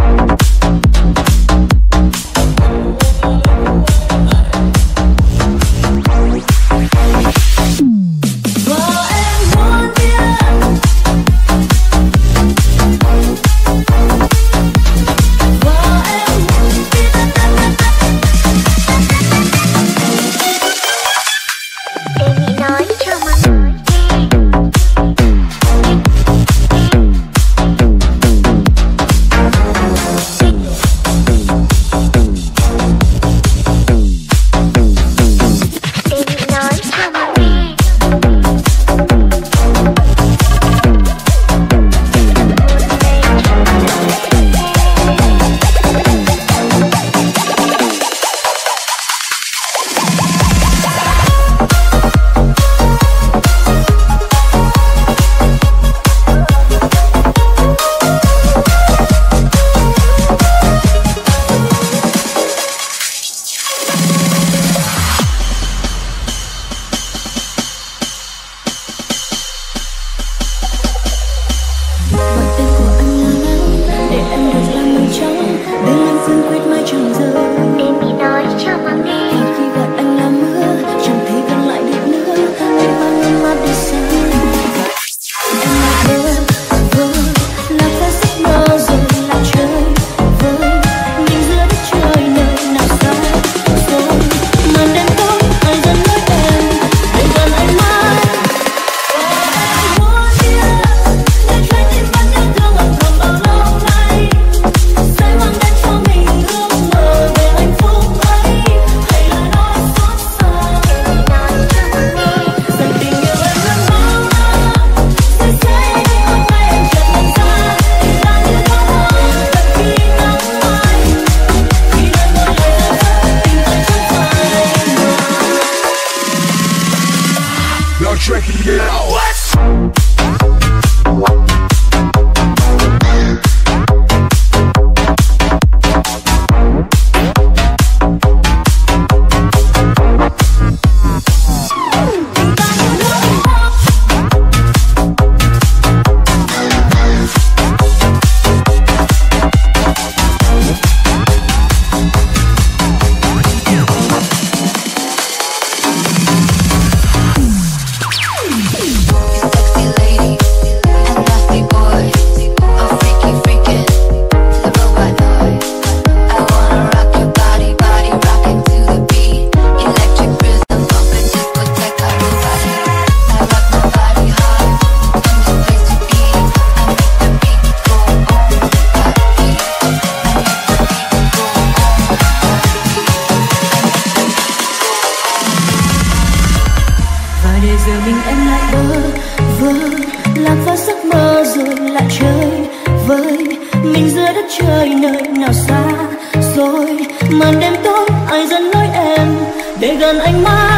Bye. giờ mình em lại bơ vơ lạc vào giấc mơ rồi lại chơi với mình giữa đất trời nơi nào xa rồi màn đêm tối, ai dẫn lối em, để gần anh mãi.